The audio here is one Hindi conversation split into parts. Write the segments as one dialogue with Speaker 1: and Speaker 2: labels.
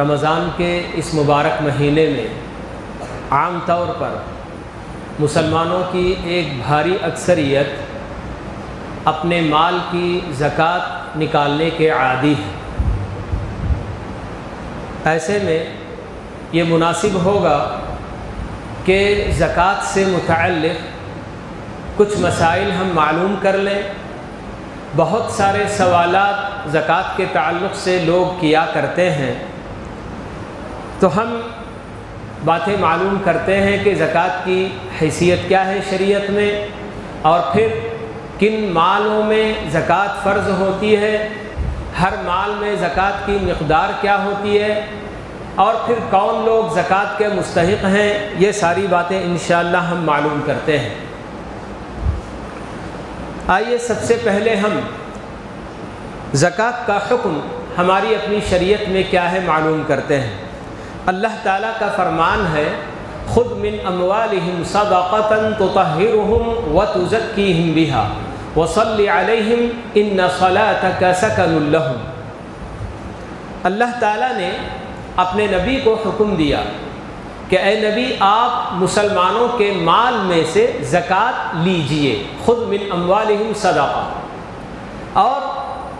Speaker 1: रमज़ान के इस मुबारक महीने में आम तौर पर मुसलमानों की एक भारी अक्सरियत अपने माल की ज़क़़त निकालने के आदि है। ऐसे में ये मुनासिब होगा कि ज़क़़त से मुतक़ कुछ मसाइल हम मालूम कर लें। बहुत सारे सवाल ज़क़़त के ताल्लुक़ से लोग किया करते हैं। तो हम बातें मालूम करते हैं कि ज़क़़त की हैसियत क्या है शरीयत में और फिर किन मालों में ज़क़़त फ़र्ज़ होती है, हर माल में ज़क़़त की मकदार क्या होती है और फिर कौन लोग ज़क़़त के मुस्तक हैं, ये सारी बातें इन हम मालूम करते हैं। आइए सबसे पहले हम ज़क़़त का हुक्म हमारी अपनी शरीयत में क्या है मालूम करते हैं। अल्लाह ताला का फरमान है, ख़ुद मिन अमवालिहिम सदक़तन तुतहिरुहुम व तुज़क्कीहिम बिहा इन्न सलातक सकनुल लहुम। अल्लाह ताला ने अपने नबी को हुक्म दिया कि ए नबी, आप मुसलमानों के माल में से ज़क़़त लीजिए, ख़ुद मिन अमवालिहिम सदाक़ा। और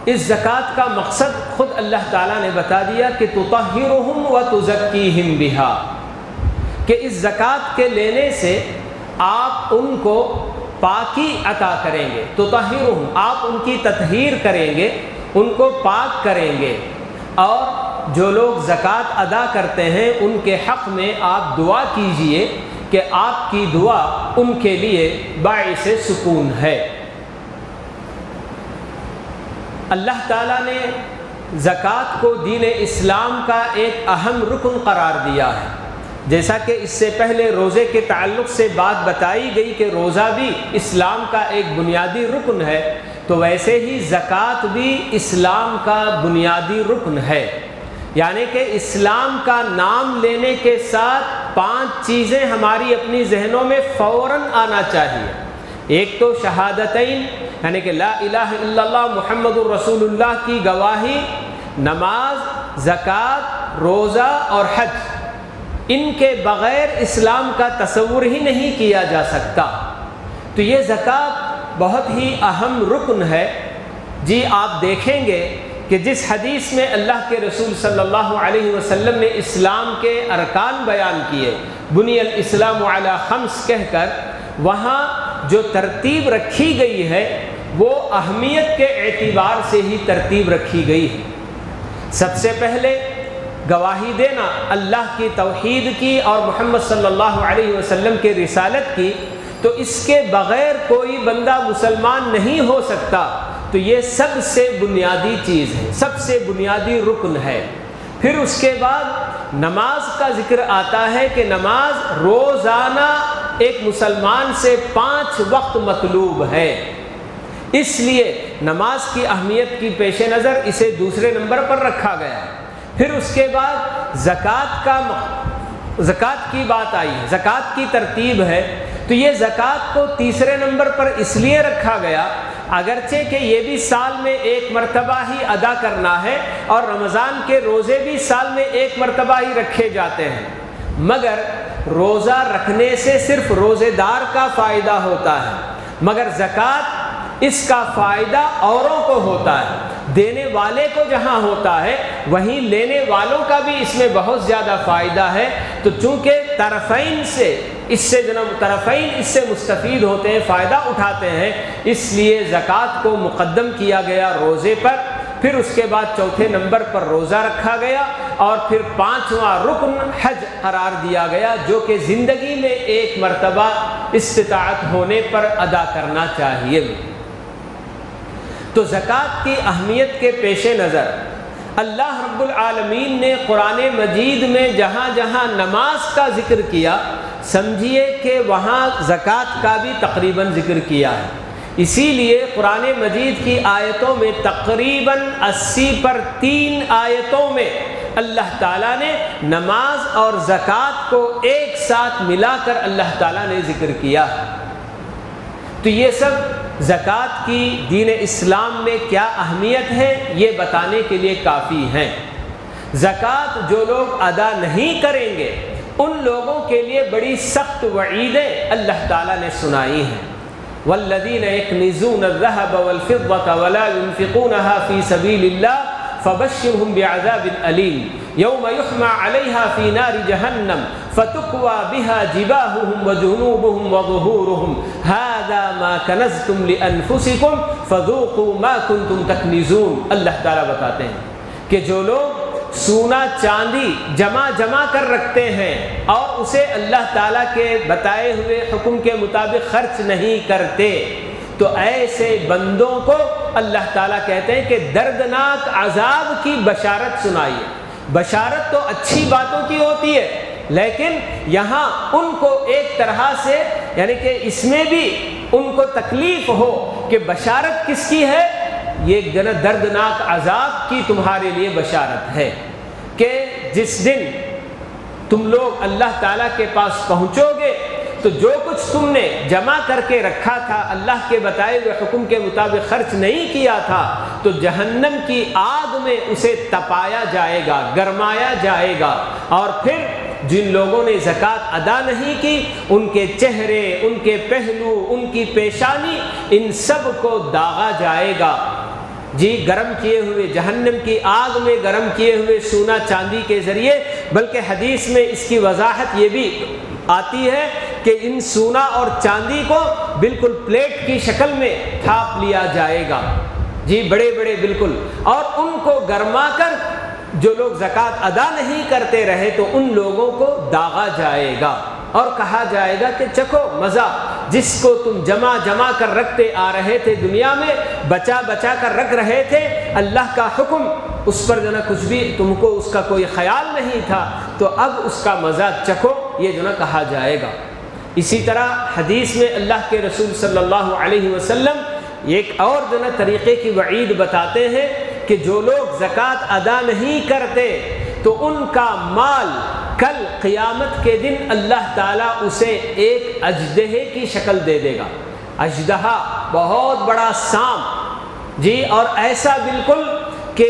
Speaker 1: इस ज़क़़त का मकसद ख़ुद अल्लाह ताला ने बता दिया कि तुतहिरुहुम व तुज़क्कीहिम बिहा। कि इस ज़क़़त के लेने से आप उनको पाकी अता करेंगे। तुतहिरुहुम, आप उनकी ततहीर करेंगे, उनको पाक करेंगे। और जो लोग ज़क़़त अदा करते हैं, उनके हक़ में आप दुआ कीजिए कि आपकी दुआ उनके लिए बाइस सुकून है। अल्लाह ताला ने ज़क़़त को दीन इस्लाम का एक अहम रुकन करार दिया है। जैसा कि इससे पहले रोज़े के ताल्लुक़ से बात बताई गई कि रोज़ा भी इस्लाम का एक बुनियादी रुकन है तो वैसे ही ज़क़़त भी इस्लाम का बुनियादी रुकन है। यानी कि इस्लाम का नाम लेने के साथ पाँच चीज़ें हमारी अपनी जहनों में फ़ौर आना चाहिए। एक तो शहादतैन, यानी कि ला इलाहा मुहम्मदुर रसूलुल्लाह की गवाही, नमाज़, ज़क़़त, रोज़ा और हज, इनके बग़ैर इस्लाम का तस्वुर ही नहीं किया जा सकता। तो ये ज़क़़त बहुत ही अहम रुकन है। जी, आप देखेंगे कि जिस हदीस में अल्लाह के रसूल सल्लल्लाहु अलैहि वसल्लम ने इस्लाम के अरकान बयान किए, बुनियल इस्लाम खम्स कहकर, वहाँ जो तरतीब रखी गई है, वो अहमियत के एतबार से ही तरतीब रखी गई है। सबसे पहले गवाही देना अल्लाह की तौहीद की और मोहम्मद सल्लल्लाहु अलैहि वसल्लम के रिसालत की तो इसके बग़ैर कोई बंदा मुसलमान नहीं हो सकता। तो ये सबसे बुनियादी चीज़ है, सबसे बुनियादी रुकन है। फिर उसके बाद नमाज़ का ज़िक्र आता है कि नमाज़ रोज़ाना एक मुसलमान से पाँच वक्त मतलूब है। इसलिए नमाज़ की अहमियत की पेश नज़र इसे दूसरे नंबर पर रखा गया है। फिर उसके बाद ज़क़़त का ज़क़़त की बात आई है ज़क़़त की तरतीब है। तो ये ज़क़़त को तीसरे नंबर पर इसलिए रखा गया, अगरचे कि ये भी साल में एक मरतबा ही अदा करना है और रमज़ान के रोज़े भी साल में एक मरतबा ही रखे जाते हैं। मगर रोज़ा रखने से सिर्फ़ रोज़ेदार का फ़ायदा होता है, मगर ज़क़़त इसका फ़ायदा औरों को होता है। देने वाले को जहाँ होता है, वहीं लेने वालों का भी इसमें बहुत ज़्यादा फ़ायदा है। तो चूँकि तरफ़ैन से इससे जन्म, तरफ़ैन इससे मुस्तफ़ होते हैं, फ़ायदा उठाते हैं, इसलिए ज़क़़त को मुक़दम किया गया रोज़े पर। फिर उसके बाद चौथे नंबर पर रोज़ा रखा गया और फिर पाँचवा रुकन हज करार दिया गया, जो कि ज़िंदगी में एक मरतबा इस्तात होने पर अदा करना चाहिए। तो ज़क़़त की अहमियत के पेश नज़र, अल्लाह रब्बुल आलमीन ने कुरान मजीद में जहाँ जहाँ नमाज़ का ज़िक्र किया, समझिए कि वहाँ ज़क़़त का भी तकरीबन ज़िक्र किया है। इसीलिए कुरान मजीद की आयतों में तकरीबन 80 पर तीन आयतों में अल्लाह ताला ने नमाज़ और ज़क़़त को एक साथ मिलाकर अल्लाह ताला ने ज़िक्र किया। तो ये सब ज़क़़त की दीन इस्लाम में क्या अहमियत है, ये बताने के लिए काफ़ी हैं। ज़क़़त जो लोग अदा नहीं करेंगे, उन लोगों के लिए बड़ी सख्त वईदें अल्लाह ताला ने सुनाई हैं। वल्लदीन एक निजून रहब वलफ़िद्वत वला युनफ़िक़ूनहा फ़ी सबीलिल्लाह फ़बश्शिरहुम बिअज़ाबिन यौम युहमा अलैहा फ़ी नारि जहन्नम फ़तुक़वा बिहा जिबाहुहुम व जुनूबुहुम व मा कनज़्तुम लिअनफुसिकुम फ़ज़ूक़ू मा कुंतुम तकनिज़ून अल्लाह ताला बताते हैं कि जो लोग सोना चांदी जमा जमा कर रखते हैं और उसे अल्लाह ताला के बताए हुए हुक्म के मुताबिक खर्च नहीं करते। तो ऐसे बंदों को अल्लाह ताला कहते हैं कि दर्दनाक अजाब की बशारत सुनाइए। बशारत तो अच्छी बातों की होती है, लेकिन यहाँ उनको एक तरह से, यानी कि इसमें भी उनको तकलीफ़ हो कि बशारत किसकी है? ये दर्दनाक अजाब की तुम्हारे लिए बशारत है कि जिस दिन तुम लोग अल्लाह ताला के पास पहुँचोगे तो जो कुछ तुमने जमा करके रखा था, अल्लाह के बताए हुए हुक्म के मुताबिक खर्च नहीं किया था तो जहन्नम की आग में उसे तपाया जाएगा, गरमाया जाएगा। और फिर जिन लोगों ने ज़क़़त अदा नहीं की, उनके चेहरे, उनके पहलू, उनकी पेशानी, इन सबको दागा जाएगा। जी, गर्म किए हुए जहन्नम की आग में गर्म किए हुए सोना चांदी के ज़रिए, बल्कि हदीस में इसकी वजाहत ये भी आती है कि इन सोना और चांदी को बिल्कुल प्लेट की शक्ल में थाप लिया जाएगा। जी बड़े बड़े बिल्कुल। और उनको गरमा कर जो लोग ज़क़़त अदा नहीं करते रहे तो उन लोगों को दागा जाएगा। और कहा जाएगा कि चखो, मज़ा, जिसको तुम जमा जमा कर रखते आ रहे थे दुनिया में बचा बचा कर रख रहे थे, अल्लाह का हुक्म, उस पर जो ना कुछ भी तुमको उसका कोई ख्याल नहीं था तो अब उसका मज़ा चखो, ये जो ना कहा जाएगा। इसी तरह हदीस में अल्लाह के रसूल सल्लल्लाहु अलैहि वसल्लम एक और जो ना तरीक़े की वईद बताते हैं कि जो लोग ज़क़़त अदा नहीं करते तो उनका माल कल क़ियामत के दिन अल्लाह ताला उसे एक अजदहे की शक्ल दे देगा। अजदहा बहुत बड़ा सांप जी, और ऐसा बिल्कुल कि,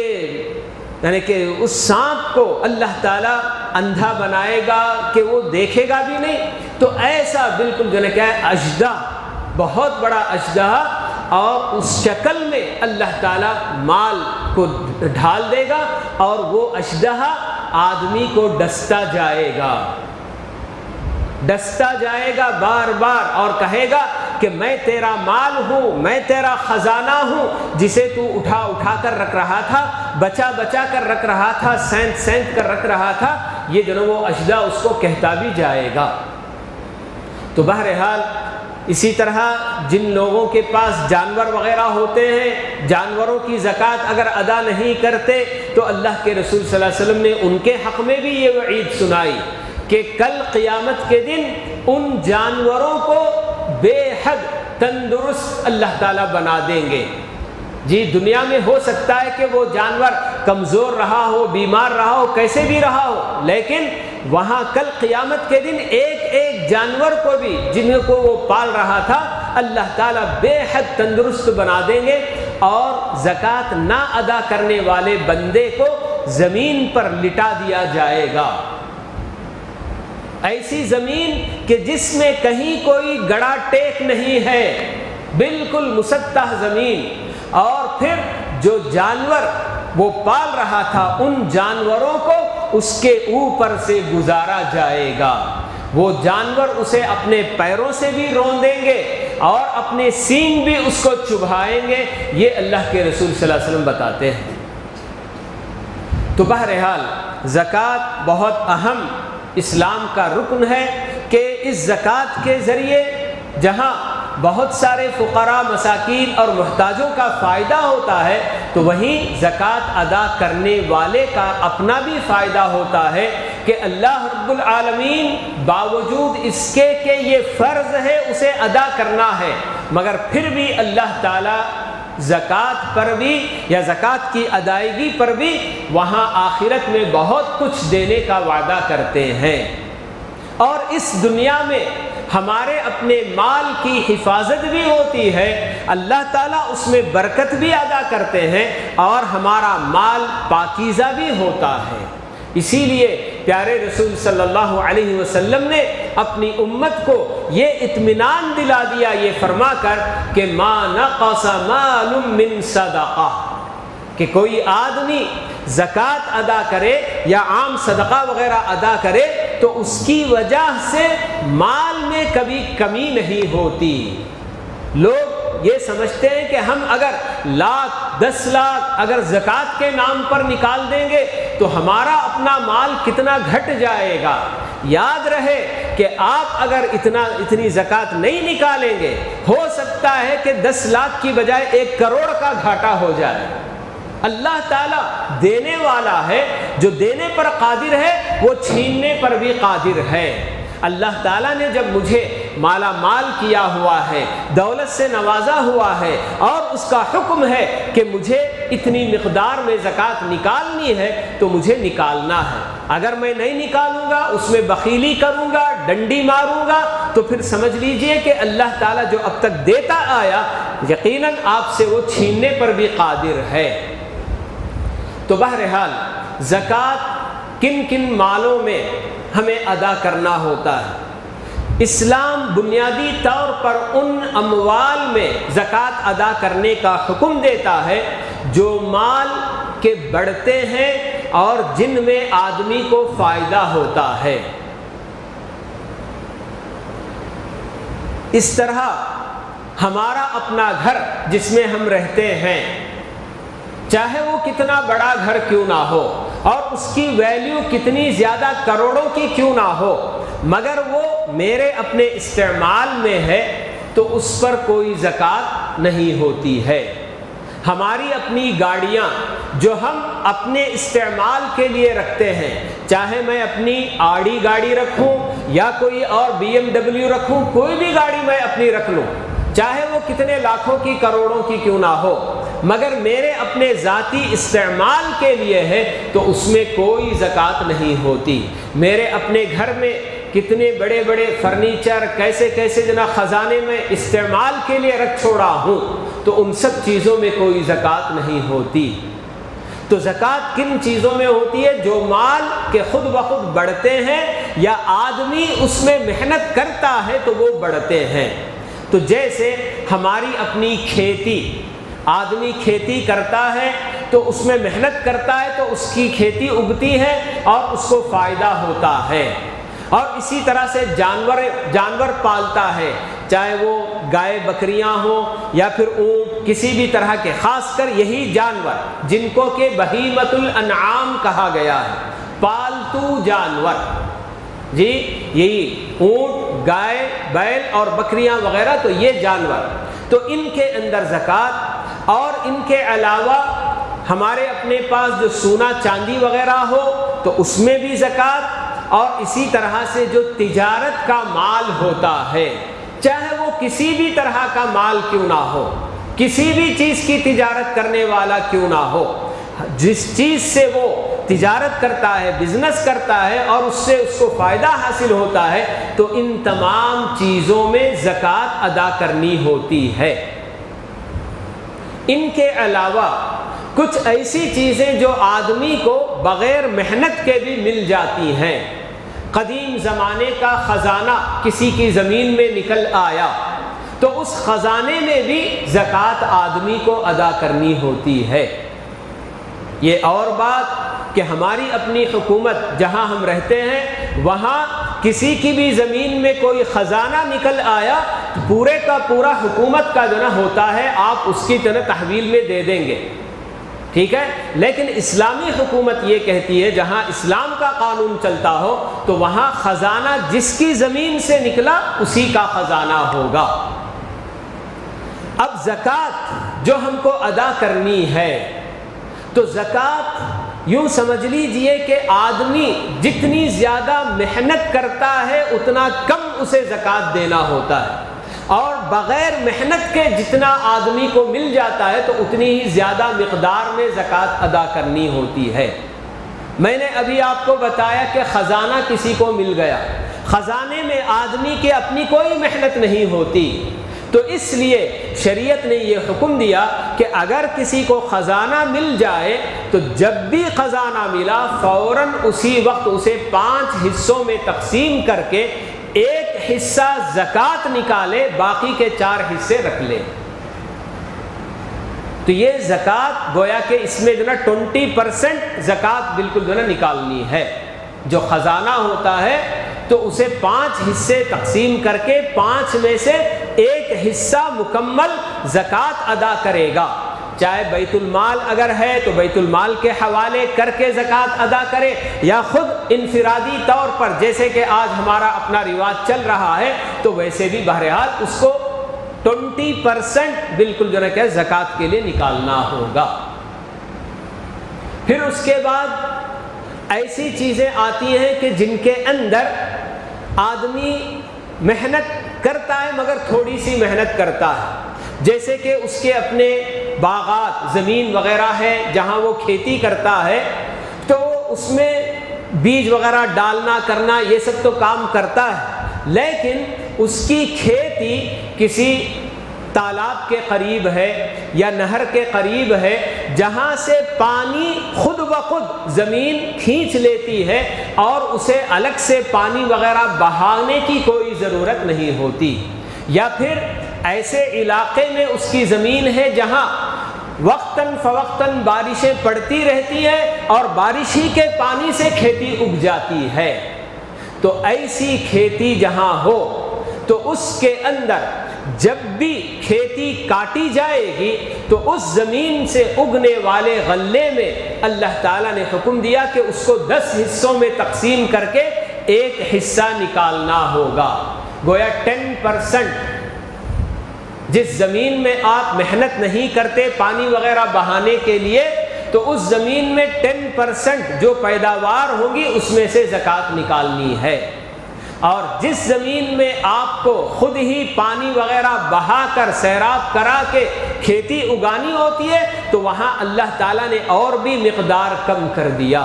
Speaker 1: यानी कि उस सांप को अल्लाह ताला अंधा बनाएगा कि वो देखेगा भी नहीं। तो ऐसा बिल्कुल जो क्या है अजदा बहुत बड़ा अजदा और उस शक्ल में अल्लाह ताला माल को ढाल देगा और वो अशदहा आदमी को डसता जाएगा। डसता जाएगा बार बार और कहेगा कि मैं तेरा माल हूँ, मैं तेरा ख़जाना हूँ, जिसे तू उठा उठा कर रख रहा था, बचा बचा कर रख रहा था सेंत सेंत कर रख रहा था, ये जो वो अजदा उसको कहता भी जाएगा। तो बहरहाल इसी तरह जिन लोगों के पास जानवर वगैरह होते हैं, जानवरों की ज़क़़त अगर अदा नहीं करते तो अल्लाह के रसूल सल्लल्लाहु अलैहि वसल्लम ने उनके हक़ में भी ये वईद सुनाई कि कल क़ियामत के दिन उन जानवरों को बेहद तंदुरुस्त अल्लाह ताला बना देंगे। जी, दुनिया में हो सकता है कि वो जानवर कमज़ोर रहा हो, बीमार रहा हो, कैसे भी रहा हो, लेकिन वहाँ कल क़ियामत के दिन एक एक जानवर को भी जिनको वो पाल रहा था, अल्लाह ताला बेहद तंदुरुस्त बना देंगे और ज़क़़त ना अदा करने वाले बंदे को ज़मीन पर लिटा दिया जाएगा। ऐसी ज़मीन कि जिसमें कहीं कोई गड़ा टेक नहीं है, बिल्कुल मुसत्ता ज़मीन। और फिर जो जानवर वो पाल रहा था, उन जानवरों को उसके ऊपर से गुजारा जाएगा। वो जानवर उसे अपने पैरों से भी देंगे और अपने सींग भी उसको चुभाएँगे। ये अल्लाह के रसूल सल्लल्लाहु अलैहि वसल्लम बताते हैं। तो बहरहाल, ज़क़़त बहुत अहम इस्लाम का रुकन है कि इस ज़क़़त के ज़रिए जहाँ बहुत सारे फ़ुकरा, मसाकिन और महताजों का फ़ायदा होता है तो वहीं ज़क़़त अदा करने वाले का अपना भी फ़ायदा होता है कि अल्लाह रब्बुलआलमीन बावजूद इसके कि ये फ़र्ज़ है, उसे अदा करना है। मगर फिर भी अल्लाह ताला ज़क़़त पर भी या ज़क़़त की अदायगी पर भी वहाँ आखिरत में बहुत कुछ देने का वादा करते हैं। और इस दुनिया में हमारे अपने माल की हिफाजत भी होती है, अल्लाह ताला उसमें बरकत भी अदा करते हैं और हमारा माल पाकिज़ा भी होता है। इसीलिए प्यारे रसूल सल्लल्लाहु अलैहि वसल्लम ने अपनी उम्मत को ये इत्मीनान दिला दिया, ये फरमा कर कि मालुम मिन कि कोई आदमी ज़क़़त अदा करे या आम सदका वगैरह अदा करे तो उसकी वजह से माल में कभी कमी नहीं होती। लोग ये समझते हैं कि हम अगर लाख, दस लाख अगर ज़क़़त के नाम पर निकाल देंगे तो हमारा अपना माल कितना घट जाएगा। याद रहे कि आप अगर इतना, इतनी ज़क़़त नहीं निकालेंगे, हो सकता है कि दस लाख की बजाय एक करोड़ का घाटा हो जाए। अल्लाह ताला देने वाला है, जो देने पर कादिर है, वो छीनने पर भी कादिर है। अल्लाह ताला ने जब मुझे माला माल किया हुआ है, दौलत से नवाजा हुआ है, और उसका हुक्म है कि मुझे इतनी मकदार में ज़क़़त निकालनी है तो मुझे निकालना है। अगर मैं नहीं निकालूँगा, उसमें बखीली करूँगा, डंडी मारूँगा तो फिर समझ लीजिए कि अल्लाह ताला जो अब तक देता आया, यकीनन आपसे वो छीनने पर भी कादिर है। तो बहरहाल, ज़क़़त किन किन मालों में हमें अदा करना होता है? इस्लाम बुनियादी तौर पर उन अमवाल में ज़क़़त अदा करने का हुक्म देता है, जो माल के बढ़ते हैं और जिनमें आदमी को फ़ायदा होता है। इस तरह हमारा अपना घर जिसमें हम रहते हैं चाहे वो कितना बड़ा घर क्यों ना हो और उसकी वैल्यू कितनी ज़्यादा करोड़ों की क्यों ना हो, मगर वो मेरे अपने इस्तेमाल में है तो उस पर कोई ज़क़़त नहीं होती है। हमारी अपनी गाड़ियाँ जो हम अपने इस्तेमाल के लिए रखते हैं, चाहे मैं अपनी आड़ी गाड़ी रखूँ या कोई और बी एम डब्ल्यू रखूँ, कोई भी गाड़ी मैं अपनी रख लूँ, चाहे वो कितने लाखों की, करोड़ों की क्यों ना हो मगर मेरे अपने ज़ाती इस्तेमाल के लिए है तो उसमें कोई ज़क़़त नहीं होती। मेरे अपने घर में कितने बड़े बड़े फर्नीचर कैसे कैसे जना ख़जाने में इस्तेमाल के लिए रख छोड़ा हूँ तो उन सब चीज़ों में कोई ज़क़़त नहीं होती। तो ज़क़़त किन चीज़ों में होती है? जो माल के खुद ब खुद बढ़ते हैं, या आदमी उसमें मेहनत करता है तो वो बढ़ते हैं। तो जैसे हमारी अपनी खेती आदमी खेती करता है तो उसमें मेहनत करता है तो उसकी खेती उगती है और उसको फ़ायदा होता है। और इसी तरह से जानवर जानवर पालता है, चाहे वो गाय बकरियाँ हो या फिर ऊँट, किसी भी तरह के, खासकर यही जानवर, जिनको के बहीमतुल अनाम कहा गया है। पालतू जानवर। जी, यही ऊँट, गाय, बैल और बकरियाँ वगैरह तो ये जानवर। तो इनके अंदर ज़क़़त और इनके अलावा हमारे अपने पास जो सोना, चांदी वगैरह हो तो उसमें भी ज़क़़त और इसी तरह से जो तिजारत का माल होता है, चाहे वो किसी भी तरह का माल क्यों ना हो, किसी भी चीज़ की तिजारत करने वाला क्यों ना हो, जिस चीज़ से वो तिजारत करता है, बिज़नेस करता है और उससे उसको फ़ायदा हासिल होता है तो इन तमाम चीज़ों में ज़क़़त अदा करनी होती है। इनके अलावा कुछ ऐसी चीज़ें जो आदमी को बग़ैर मेहनत के भी मिल जाती हैं। कदीम ज़माने का ख़जाना किसी की ज़मीन में निकल आया तो उस ख़जाने में भी ज़क़़त आदमी को अदा करनी होती है। ये और बात कि हमारी अपनी हुकूमत जहाँ हम रहते हैं, वहाँ किसी की भी ज़मीन में कोई ख़जाना निकल आया तो पूरे का पूरा हुकूमत का जो ना होता है, आप उसकी तरह तहवील में दे देंगे। ठीक है? लेकिन इस्लामी हुकूमत ये कहती है, जहाँ इस्लाम का कानून चलता हो तो वहाँ ख़जाना जिसकी ज़मीन से निकला, उसी का ख़जाना होगा। अब ज़क़़त जो हमको अदा करनी है तो ज़क़़त यूँ समझ लीजिए कि आदमी जितनी ज़्यादा मेहनत करता है, उतना कम उसे ज़क़़त देना होता है। और बग़ैर मेहनत के जितना आदमी को मिल जाता है तो उतनी ही ज़्यादा मकदार में ज़क़़त अदा करनी होती है। मैंने अभी आपको बताया कि ख़जाना किसी को मिल गया। ख़जाने में आदमी की अपनी कोई मेहनत नहीं होती। तो इसलिए शरीयत ने यह हुक्म दिया कि अगर किसी को ख़जाना मिल जाए तो जब भी ख़जाना मिला फ़ौर उसी वक्त उसे पाँच हिस्सों में तकसीम करके एक हिस्सा ज़क़़त निकाले, बाकी के चार हिस्से रख ले। तो ये ज़क़़त गोया के इसमें जो ना ट्वेंटी परसेंट ज़क़़त बिल्कुल जो ना निकालनी है। जो ख़जाना होता है तो उसे पाँच हिस्से तकसीम करके पाँच में से एक हिस्सा मुकम्मल ज़क़़त अदा करेगा। चाहे बैतुलमाल अगर है तो बैतुलमाल के हवाले करके ज़क़़त अदा करे या ख़ुद इनफरादी तौर पर, जैसे कि आज हमारा अपना रिवाज चल रहा है तो वैसे भी बहरहाल उसको ट्वेंटी परसेंट बिल्कुल जो है ज़क़़त के लिए निकालना होगा। फिर उसके बाद ऐसी चीज़ें आती हैं कि जिनके अंदर आदमी मेहनत करता है, मगर थोड़ी सी मेहनत करता है। जैसे कि उसके अपने बागात, ज़मीन वगैरह है, जहाँ वो खेती करता है तो उसमें बीज वगैरह डालना, करना, ये सब तो काम करता है। लेकिन उसकी खेती किसी तालाब के करीब है या नहर के करीब है, जहाँ से पानी खुद ब खुद ज़मीन खींच लेती है और उसे अलग से पानी वगैरह बहाने की कोई ज़रूरत नहीं होती। या फिर ऐसे इलाके में उसकी ज़मीन है जहाँ वक्ता फ़वक्ता बारिशें पड़ती रहती हैं और बारिश ही के पानी से खेती उग जाती है। तो ऐसी खेती जहाँ हो तो उसके अंदर जब भी खेती काटी जाएगी तो उस ज़मीन से उगने वाले गले में अल्लाह ताला ने हुक्म दिया कि उसको दस हिस्सों में तकसीम करके एक हिस्सा निकालना होगा। गोया टेन परसेंट। जिस ज़मीन में आप मेहनत नहीं करते पानी वगैरह बहाने के लिए तो उस ज़मीन में टेन परसेंट जो पैदावार होगी, उसमें से ज़क़़त निकालनी है। और जिस ज़मीन में आपको खुद ही पानी वगैरह बहा कर सैराब करा के खेती उगानी होती है तो वहाँ अल्लाह ताला ने और भी मकदार कम कर दिया।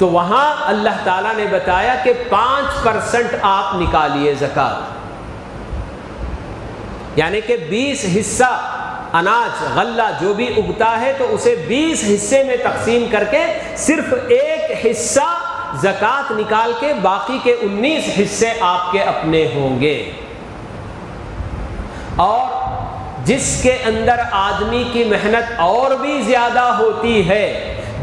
Speaker 1: तो वहाँ अल्लाह ताला ने बताया कि पाँच परसेंट आप निकालिए ज़क़़त। यानी कि बीस हिस्सा अनाज, गल्ला जो भी उगता है तो उसे बीस हिस्से में तकसीम करके सिर्फ़ एक हिस्सा जक़ात निकाल के बाकी के 19 हिस्से आपके अपने होंगे। और जिसके अंदर आदमी की मेहनत और भी ज़्यादा होती है,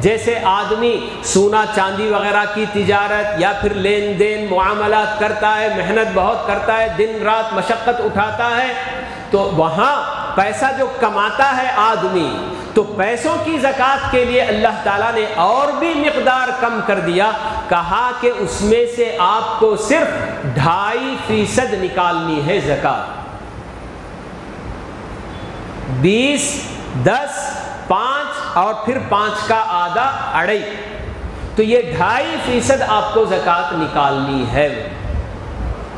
Speaker 1: जैसे आदमी सोना, चांदी वगैरह की तिजारत या फिर लेन देन मामला करता है, मेहनत बहुत करता है, दिन रात मशक्क़त उठाता है तो वहाँ पैसा जो कमाता है आदमी तो पैसों की ज़क़़त के लिए अल्लाह ताला ने और भी मकदार कम कर दिया कहा कि उसमें से आपको सिर्फ़ ढाई फ़ीसद निकालनी है ज़क़़त। बीस, दस, पाँच और फिर पाँच का आधा अड़ई तो ये ढाई फ़ीसद आपको ज़क़़त निकालनी है।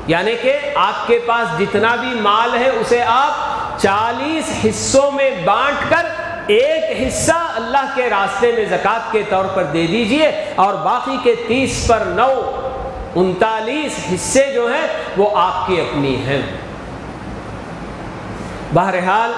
Speaker 1: यानी कि आपके पास जितना भी माल है, उसे आप चालीस हिस्सों में बांटकर एक हिस्सा अल्लाह के रास्ते में जक़ात के तौर पर दे दीजिए और बाकी के तीस पर नौ, उनतालीस हिस्से जो हैं, वो आपकी अपनी हैं। बहरहाल,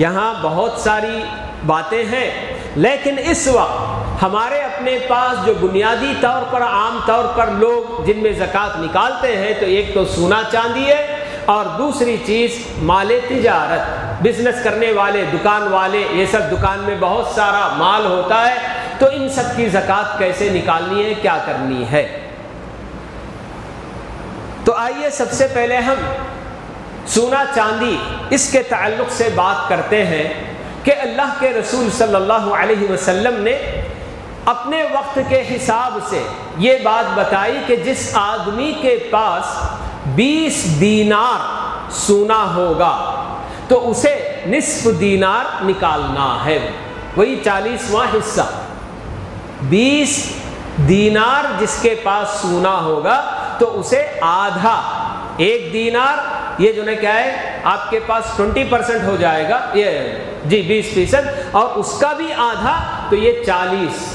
Speaker 1: यहाँ बहुत सारी बातें हैं, लेकिन इस वक्त हमारे अपने पास जो बुनियादी तौर पर, आम तौर पर लोग जिनमें ज़क़़त निकालते हैं तो एक तो सोना चांदी है और दूसरी चीज़ माल तजारत बिज़नेस करने वाले, दुकान वाले, ये सब दुकान में बहुत सारा माल होता है तो इन सब की ज़क़़त कैसे निकालनी है, क्या करनी है? तो आइए सबसे पहले हम सोना चांदी, इसके ताल्लुक से बात करते हैं कि अल्लाह के रसूल सल्लल्लाहु अलैहि वसल्लम ने अपने वक्त के हिसाब से ये बात बताई कि जिस आदमी के पास बीस दीनार सोना होगा तो उसे निसफ दीनार निकालना है। वही चालीसवा हिस्सा। बीस दीनार जिसके पास सोना होगा तो उसे आधा, एक दीनार, ये जो है क्या है, आपके पास ट्वेंटी परसेंट हो जाएगा, ये जी, बीस फ़ीसद, और उसका भी आधा तो ये चालीस,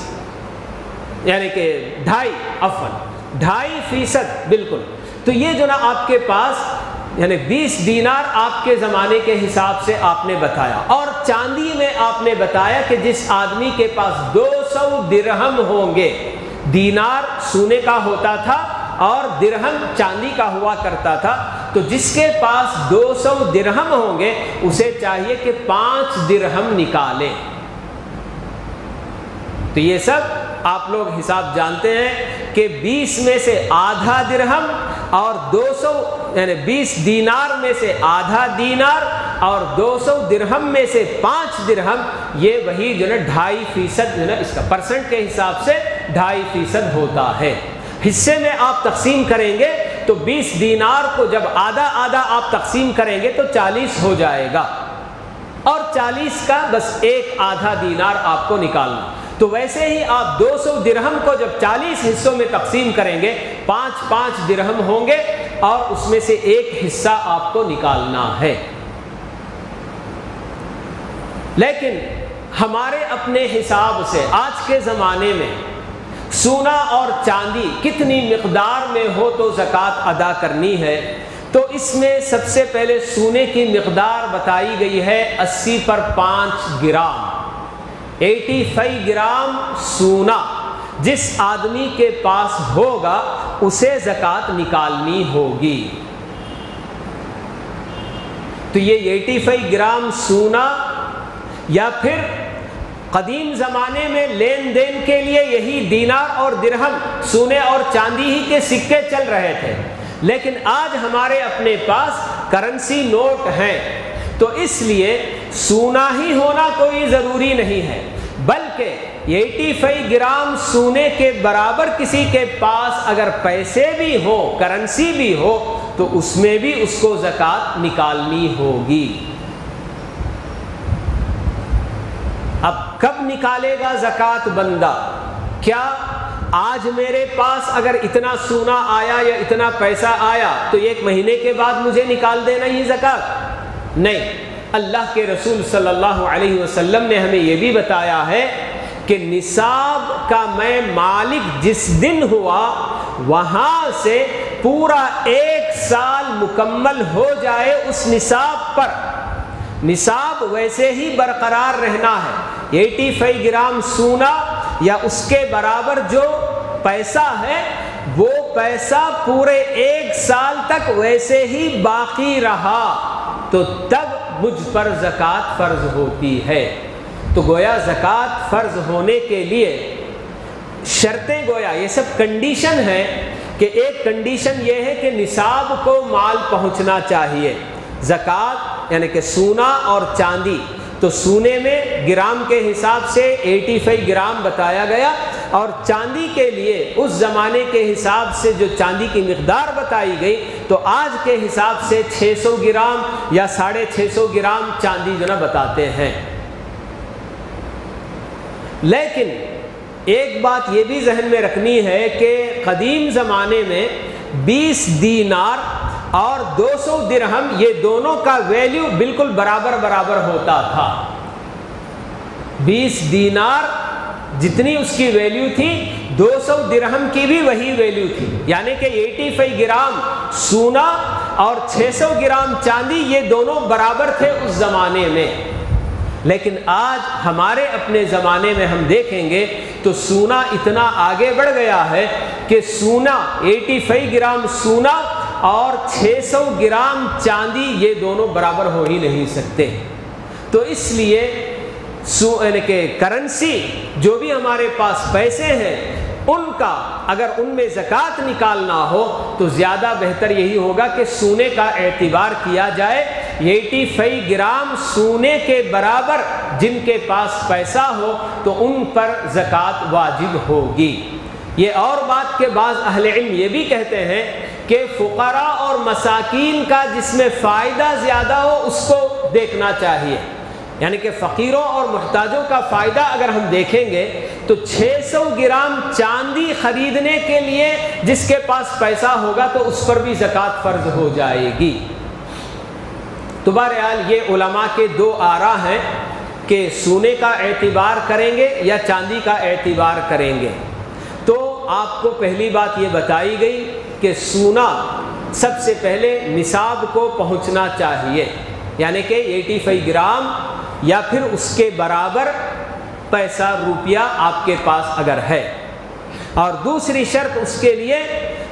Speaker 1: यानी कि ढाई, अफन, ढाई फ़ीसद, बिल्कुल। तो ये जो ना आपके पास, यानी 20 दीनार आपके ज़माने के हिसाब से आपने बताया। और चांदी में आपने बताया कि जिस आदमी के पास 200 दिरहम होंगे, दीनार सोने का होता था और दिरहम चांदी का हुआ करता था तो जिसके पास 200 दिरहम होंगे, उसे चाहिए कि पाँच दिरहम निकाले। तो ये सब आप लोग हिसाब जानते हैं कि 20 में से आधा दिरहम और 200 यानी 20 दीनार में से आधा दीनार और 200 दिरहम में से पाँच दिरहम, ये वही जो है ढाई फ़ीसद जो है इसका परसेंट के हिसाब से ढाई फ़ीसद होता है। हिस्से में आप तकसीम करेंगे तो 20 दीनार को जब आधा आधा आप तकसीम करेंगे तो 40 हो जाएगा। और 40 का बस एक आधा दीनार आपको निकालना। तो वैसे ही आप 200 दिरहम को जब 40 हिस्सों में तकसीम करेंगे, पाँच पाँच दिरहम होंगे और उसमें से एक हिस्सा आपको निकालना है। लेकिन हमारे अपने हिसाब से आज के ज़माने में सोना और चांदी कितनी मकदार में हो तो ज़क़़त अदा करनी है। तो इसमें सबसे पहले सोने की मकदार बताई गई है 80 पर 5 ग्राम। 85 ग्राम सोना। जिस आदमी के पास होगा, उसे ज़क़़त निकालनी होगी। तो ये 85 ग्राम सोना या फिर कदीम ज़माने में लेन देन के लिए यही दीनार और दिरहम, सोने और चांदी ही के सिक्के चल रहे थे। लेकिन आज हमारे अपने पास करेंसी नोट हैं। तो इसलिए सोना ही होना कोई ज़रूरी नहीं है। बल्कि 85 ग्राम सोने के बराबर किसी के पास अगर पैसे भी हो करेंसी भी हो तो उसमें भी उसको ज़क़़त निकालनी होगी। अब कब निकालेगा ज़क़़त बंदा? क्या आज मेरे पास अगर इतना सोना आया या इतना पैसा आया तो एक महीने के बाद मुझे निकाल देना ही ज़क़़त? नहीं। अल्लाह के रसूल सल्लल्लाहु अलैहि वसल्लम ने हमें यह भी बताया है कि निसाब का मैं मालिक जिस दिन हुआ, वहाँ से पूरा एक साल मुकम्मल हो जाए उस निसाब पर। निसाब वैसे ही बरकरार रहना है। 85 ग्राम सोना या उसके बराबर जो पैसा है, वो पैसा पूरे एक साल तक वैसे ही बाकी रहा। तो तब मुझ पर ज़क़़त फ़र्ज़ होती है। तो गोया ज़क़़त फ़र्ज़ होने के लिए शर्तें गोया, ये सब कंडीशन है कि एक कंडीशन ये है कि निसाब को माल पहुँचना चाहिए। ज़क़़त, यानी कि सोना और चांदी तो सोने में ग्राम के हिसाब से 85 ग्राम बताया गया और चांदी के लिए उस ज़माने के हिसाब से जो चांदी की मकदार बताई गई तो आज के हिसाब से 600 ग्राम या साढ़े छः ग्राम चांदी जो ना बताते हैं। लेकिन एक बात ये भी जहन में रखनी है कि कदीम ज़माने में 20 दीनार और 200 दिरहम, ये दोनों का वैल्यू बिल्कुल बराबर बराबर होता था। 20 दीनार जितनी उसकी वैल्यू थी 200 दिरहम की भी वही वैल्यू थी। यानी कि 85 ग्राम सोना और 600 ग्राम चांदी, ये दोनों बराबर थे उस ज़माने में। लेकिन आज हमारे अपने ज़माने में हम देखेंगे तो सोना इतना आगे बढ़ गया है कि सोना 85 ग्राम सोना और 600 ग्राम चांदी ये दोनों बराबर हो ही नहीं सकते। तो इसलिए कि करेंसी जो भी हमारे पास पैसे हैं, उनका अगर उनमें ज़क़़त निकालना हो तो ज़्यादा बेहतर यही होगा कि सोने का एतबार किया जाए। एटी फाइव ग्राम सोने के बराबर जिनके पास पैसा हो तो उन पर ज़क़़त वाजिब होगी। ये और बात के बाद अहल इल्म ये भी कहते हैं कि फ़ुकरा और मसाकिन का जिसमें फ़ायदा ज़्यादा हो, उसको देखना चाहिए। यानी कि फ़कीरों और मोहताजों का फ़ायदा अगर हम देखेंगे तो 600 ग्राम चांदी ख़रीदने के लिए जिसके पास पैसा होगा तो उस पर भी ज़क़़त फ़र्ज़ हो जाएगी। तो बहरहाल, ये उलमा के दो आरा हैं कि सोने का एतबार करेंगे या चांदी का एतबार करेंगे। तो आपको पहली बात ये बताई गई कि सोना सबसे पहले निसाब को पहुँचना चाहिए। यानी कि 85 ग्राम या फिर उसके बराबर पैसा रुपया आपके पास अगर है। और दूसरी शर्त उसके लिए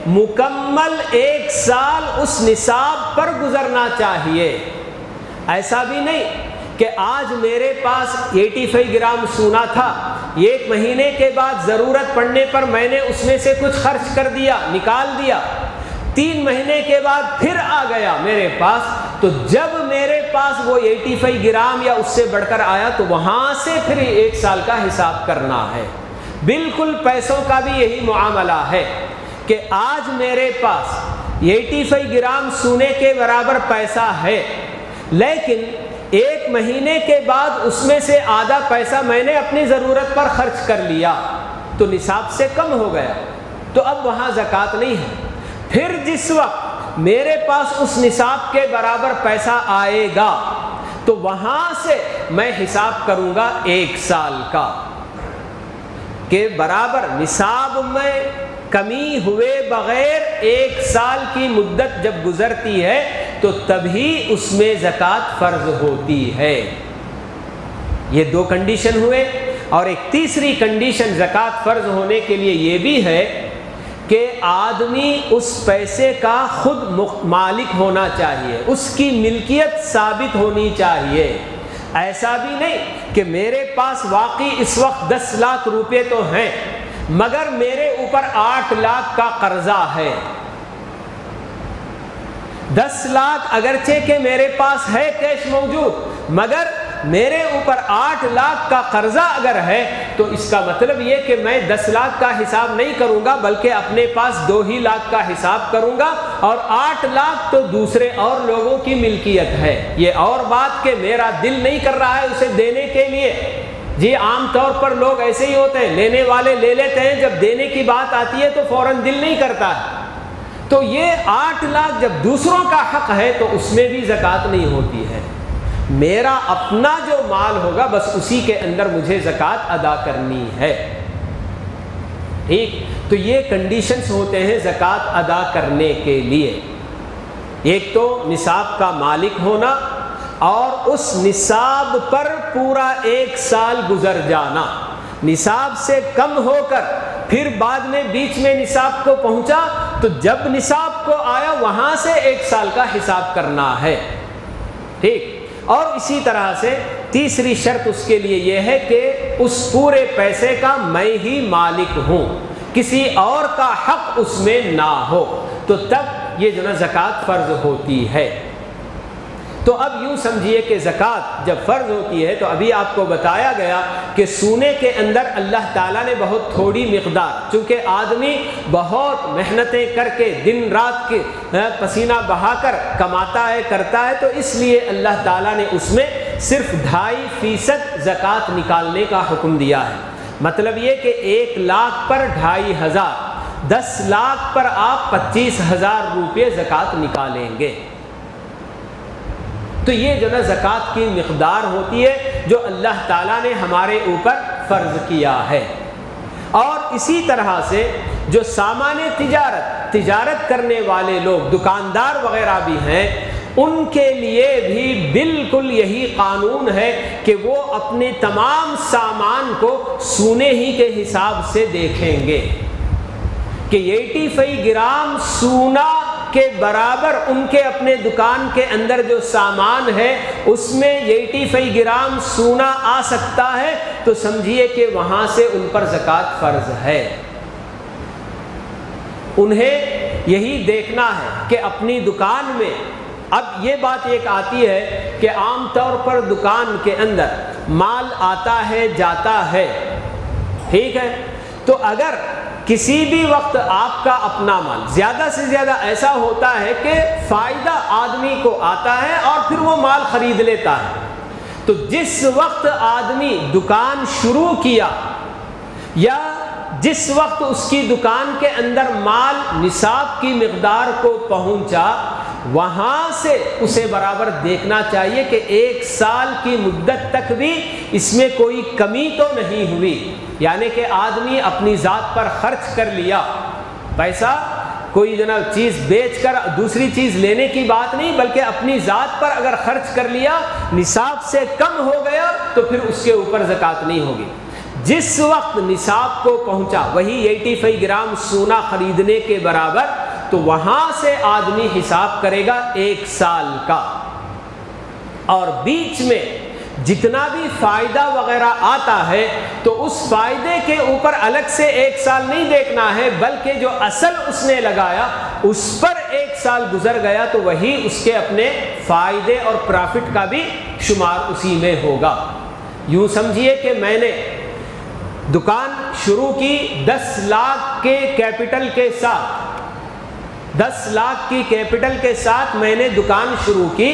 Speaker 1: मुकम्मल एक साल उस निसाब पर गुजरना चाहिए। ऐसा भी नहीं कि आज मेरे पास 85 ग्राम सोना था एक महीने के बाद ज़रूरत पड़ने पर मैंने उसमें से कुछ खर्च कर दिया, निकाल दिया। तीन महीने के बाद फिर आ गया मेरे पास। तो जब मेरे पास वो 85 ग्राम या उससे बढ़कर आया तो वहाँ से फिर एक साल का हिसाब करना है। बिल्कुल पैसों का भी यही मामला है कि आज मेरे पास 85 ग्राम सोने के बराबर पैसा है। लेकिन एक महीने के बाद उसमें से आधा पैसा मैंने अपनी ज़रूरत पर खर्च कर लिया तो निसाब से कम हो गया। तो अब वहाँ जक़ात नहीं है। फिर जिस वक्त मेरे पास उस निसाब के बराबर पैसा आएगा तो वहाँ से मैं हिसाब करूँगा एक साल का। के बराबर निसाब में कमी हुए बगैर एक साल की मुद्दत जब गुजरती है तो तभी उसमें ज़क़़त फ़र्ज़ होती है। ये दो कंडीशन हुए, और एक तीसरी कंडीशन ज़क़़त फ़र्ज़ होने के लिए ये भी है कि आदमी उस पैसे का खुद मालिक होना चाहिए, उसकी मिल्कियत साबित होनी चाहिए। ऐसा भी नहीं कि मेरे पास वाकई इस वक्त दस लाख रुपए तो हैं, मगर मेरे ऊपर आठ लाख का कर्जा है। दस लाख अगरचे के मेरे पास है, कैश मौजूद, मगर मेरे ऊपर आठ लाख का कर्जा अगर है तो इसका मतलब ये कि मैं दस लाख का हिसाब नहीं करूँगा, बल्कि अपने पास दो ही लाख का हिसाब करूँगा, और आठ लाख तो दूसरे और लोगों की मिल्कियत है। ये और बात कि मेरा दिल नहीं कर रहा है उसे देने के लिए। जी आमतौर पर लोग ऐसे ही होते हैं। लेने वाले ले लेते हैं, जब देने की बात आती है तो फ़ौरन दिल नहीं करता। तो ये आठ लाख जब दूसरों का हक है तो उसमें भी जक़ात नहीं होती है। मेरा अपना जो माल होगा, बस उसी के अंदर मुझे ज़क़़त अदा करनी है। ठीक? तो ये कंडीशंस होते हैं ज़क़़त अदा करने के लिए। एक तो निसाब का मालिक होना और उस निसाब पर पूरा एक साल गुजर जाना। निसाब से कम होकर फिर बाद में बीच में निसाब को पहुँचा तो जब निसाब को आया, वहाँ से एक साल का हिसाब करना है। ठीक? और इसी तरह से तीसरी शर्त उसके लिए यह है कि उस पूरे पैसे का मैं ही मालिक हूँ। किसी और का हक उसमें ना हो तो तब ये जो ना, जक़ात फ़र्ज़ होती है। तो अब यूँ समझिए कि ज़क़़त जब फ़र्ज़ होती है तो अभी आपको बताया गया कि सोने के अंदर अल्लाह ताला ने बहुत थोड़ी मकदार, चूँकि आदमी बहुत मेहनतें करके दिन रात के पसीना बहाकर कमाता है, करता है तो इसलिए अल्लाह ताला ने उसमें सिर्फ़ ढाई फ़ीसद ज़क़़त निकालने का हुक्म दिया है। मतलब ये कि एक लाख पर ढाई हज़ार, दस लाख पर आप पच्चीस हज़ार रुपये ज़क़़त निकालेंगे। तो ये जो ना, ज़क़़त की मकदार होती है जो अल्लाह ताला ने हमारे ऊपर फ़र्ज़ किया है। और इसी तरह से जो सामान्य तिजारत तिजारत करने वाले लोग, दुकानदार वगैरह भी हैं, उनके लिए भी बिल्कुल यही कानून है कि वो अपने तमाम सामान को सोने ही के हिसाब से देखेंगे। कि एटी फाइव ग्राम सोना के बराबर उनके अपने दुकान के अंदर जो सामान है, उसमें एटी फाइव ग्राम सोना आ सकता है। तो समझिए कि वहाँ से उन पर जक़ात फ़र्ज़ है। उन्हें यही देखना है कि अपनी दुकान में, अब ये बात एक आती है कि आम तौर पर दुकान के अंदर माल आता है, जाता है। ठीक है? तो अगर किसी भी वक्त आपका अपना माल ज़्यादा से ज़्यादा ऐसा होता है कि फ़ायदा आदमी को आता है और फिर वो माल ख़रीद लेता है। तो जिस वक्त आदमी दुकान शुरू किया या जिस वक्त उसकी दुकान के अंदर माल निसाब की मकदार को पहुँचा वहाँ से उसे बराबर देखना चाहिए कि एक साल की मुद्दत तक भी इसमें कोई कमी तो नहीं हुई। यानी कि आदमी अपनी ज़ात पर खर्च कर लिया। पैसा कोई जना चीज़ बेच कर दूसरी चीज़ लेने की बात नहीं, बल्कि अपनी ज़ात पर अगर खर्च कर लिया, निसाब से कम हो गया तो फिर उसके ऊपर ज़क़़त नहीं होगी। जिस वक्त निसाब को पहुँचा, वही 85 ग्राम सोना खरीदने के बराबर तो वहाँ से आदमी हिसाब करेगा एक साल का। और बीच में जितना भी फ़ायदा वगैरह आता है तो उस फ़ायदे के ऊपर अलग से एक साल नहीं देखना है, बल्कि जो असल उसने लगाया, उस पर एक साल गुजर गया तो वही उसके अपने फ़ायदे और प्रॉफिट का भी शुमार उसी में होगा। यूँ समझिए कि मैंने दुकान शुरू की 10 लाख के कैपिटल के साथ 10 लाख की कैपिटल के साथ मैंने दुकान शुरू की।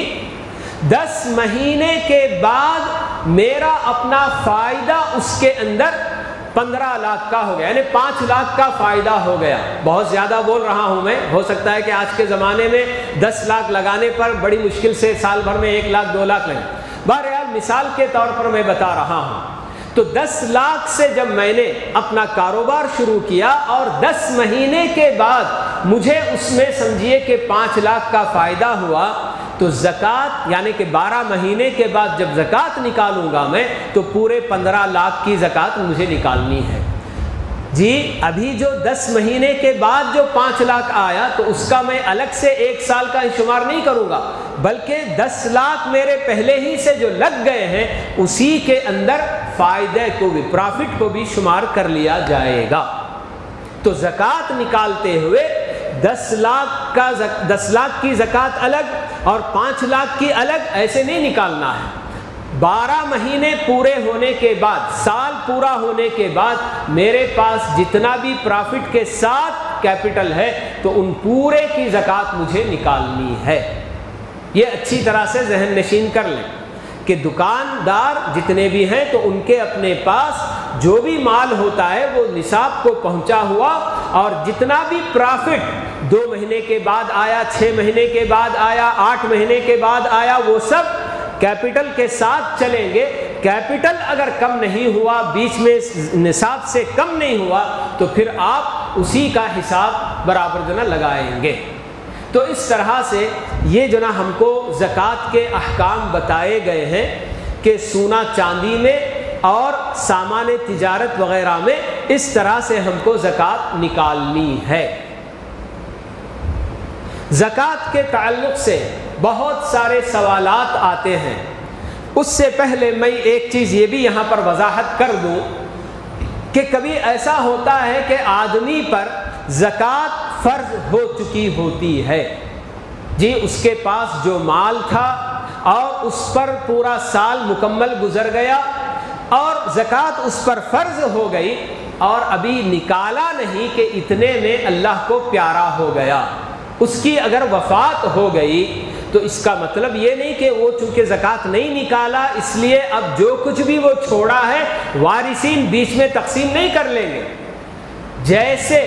Speaker 1: दस महीने के बाद मेरा अपना फ़ायदा उसके अंदर पंद्रह लाख का हो गया, यानी पाँच लाख का फ़ायदा हो गया। बहुत ज़्यादा बोल रहा हूँ मैं। हो सकता है कि आज के ज़माने में दस लाख लगाने पर बड़ी मुश्किल से साल भर में एक लाख, दो लाख लगे। बहरहाल, मिसाल के तौर पर मैं बता रहा हूँ। तो 10 लाख से जब मैंने अपना कारोबार शुरू किया और 10 महीने के बाद मुझे उसमें समझिए कि 5 लाख का फ़ायदा हुआ तो ज़क़़त, यानी कि 12 महीने के बाद जब ज़क़़त निकालूँगा मैं तो पूरे 15 लाख की ज़क़़त मुझे निकालनी है। जी, अभी जो 10 महीने के बाद जो 5 लाख आया तो उसका मैं अलग से एक साल का शुमार नहीं करूँगा, बल्कि 10 लाख मेरे पहले ही से जो लग गए हैं, उसी के अंदर फ़ायदे को भी, प्रॉफिट को भी शुमार कर लिया जाएगा। तो ज़क़़त निकालते हुए दस लाख का दस लाख की जक़ात अलग और पाँच लाख की अलग, ऐसे नहीं निकालना है। बारह महीने पूरे होने के बाद, साल पूरा होने के बाद मेरे पास जितना भी प्रॉफिट के साथ कैपिटल है तो उन पूरे की जक़ात मुझे निकालनी है। ये अच्छी तरह से जहन नशीन कर लें कि दुकानदार जितने भी हैं तो उनके अपने पास जो भी माल होता है, वो निसाब को पहुँचा हुआ और जितना भी प्रॉफिट दो महीने के बाद आया छः महीने के बाद आया, आठ महीने के बाद आया, वो सब कैपिटल के साथ चलेंगे। कैपिटल अगर कम नहीं हुआ, बीच में निसाब से कम नहीं हुआ तो फिर आप उसी का हिसाब बराबर जो ना लगाएँगे। तो इस तरह से ये जो ना हमको ज़क़़त के अहकाम बताए गए हैं कि सोना चांदी में और सामान तिजारत वगैरह में इस तरह से हमको ज़क़़त निकालनी है। ज़क़़त के ताल्लुक़ से बहुत सारे सवालात आते हैं। उससे पहले मैं एक चीज़ ये भी यहाँ पर वजाहत कर दूँ कि कभी ऐसा होता है कि आदमी पर ज़क़़त फ़र्ज़ हो चुकी होती है। जी, उसके पास जो माल था और उस पर पूरा साल मुकम्मल गुजर गया और ज़क़़त उस पर फ़र्ज़ हो गई और अभी निकाला नहीं कि इतने में अल्लाह को प्यारा हो गया। उसकी अगर वफ़ात हो गई तो इसका मतलब ये नहीं कि वो चूँकि ज़क़़त नहीं निकाला, इसलिए अब जो कुछ भी वो छोड़ा है, वारिसिन बीच में तकसीम नहीं कर लेंगे। जैसे